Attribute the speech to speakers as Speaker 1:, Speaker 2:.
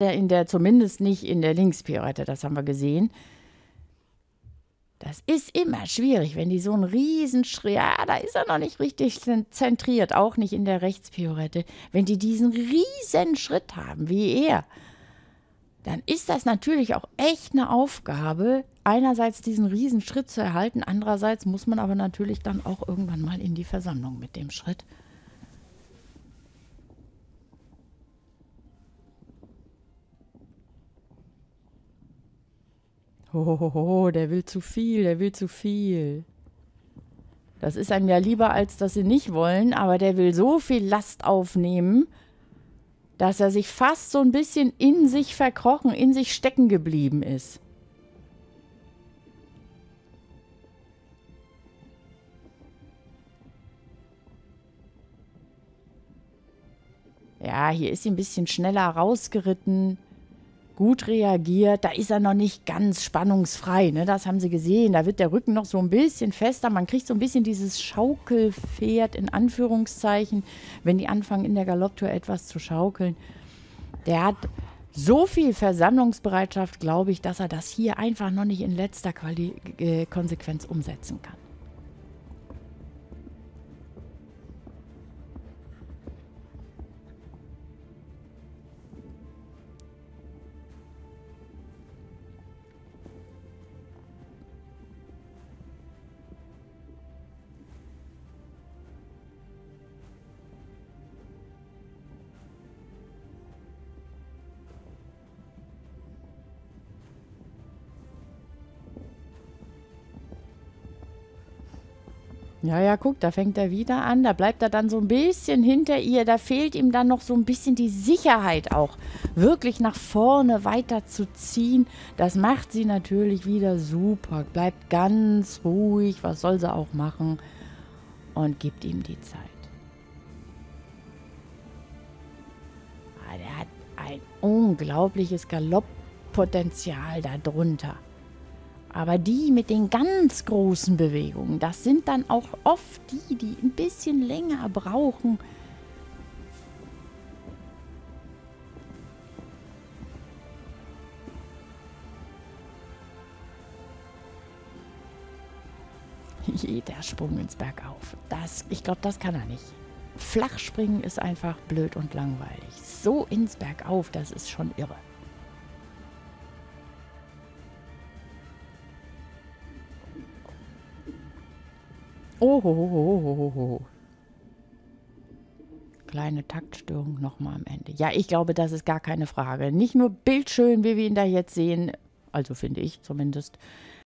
Speaker 1: in der, zumindest nicht in der Linkspirouette, das haben wir gesehen. Das ist immer schwierig, wenn die so einen riesen Schritt, ja, da ist er noch nicht richtig zentriert, auch nicht in der Rechtspirouette. Wenn die diesen riesen Schritt haben, wie er, dann ist das natürlich auch echt eine Aufgabe, einerseits diesen riesen Schritt zu erhalten, andererseits muss man aber natürlich dann auch irgendwann mal in die Versammlung mit dem Schritt. Hohoho, der will zu viel, der will zu viel. Das ist einem ja lieber, als dass sie nicht wollen, aber der will so viel Last aufnehmen, dass er sich fast so ein bisschen in sich verkrochen, in sich stecken geblieben ist. Ja, hier ist sie ein bisschen schneller rausgeritten gut reagiert. Da ist er noch nicht ganz spannungsfrei. Ne? Das haben sie gesehen. Da wird der Rücken noch so ein bisschen fester. Man kriegt so ein bisschen dieses Schaukelpferd in Anführungszeichen, wenn die anfangen in der Galopptour etwas zu schaukeln. Der hat so viel Versammlungsbereitschaft, glaube ich, dass er das hier einfach noch nicht in letzter Quali äh, Konsequenz umsetzen kann. Ja, ja, guck, da fängt er wieder an. Da bleibt er dann so ein bisschen hinter ihr. Da fehlt ihm dann noch so ein bisschen die Sicherheit auch, wirklich nach vorne weiter zu ziehen. Das macht sie natürlich wieder super. Bleibt ganz ruhig, was soll sie auch machen? Und gibt ihm die Zeit. Ah, der hat ein unglaubliches Galopppotenzial darunter. Aber die mit den ganz großen Bewegungen, das sind dann auch oft die, die ein bisschen länger brauchen. Jeder Sprung ins Bergauf. Das, ich glaube, das kann er nicht. Flachspringen ist einfach blöd und langweilig. So ins Bergauf, das ist schon irre. Oh, Kleine Taktstörung nochmal am Ende. Ja, ich glaube, das ist gar keine Frage. Nicht nur bildschön, wie wir ihn da jetzt sehen, also finde ich zumindest,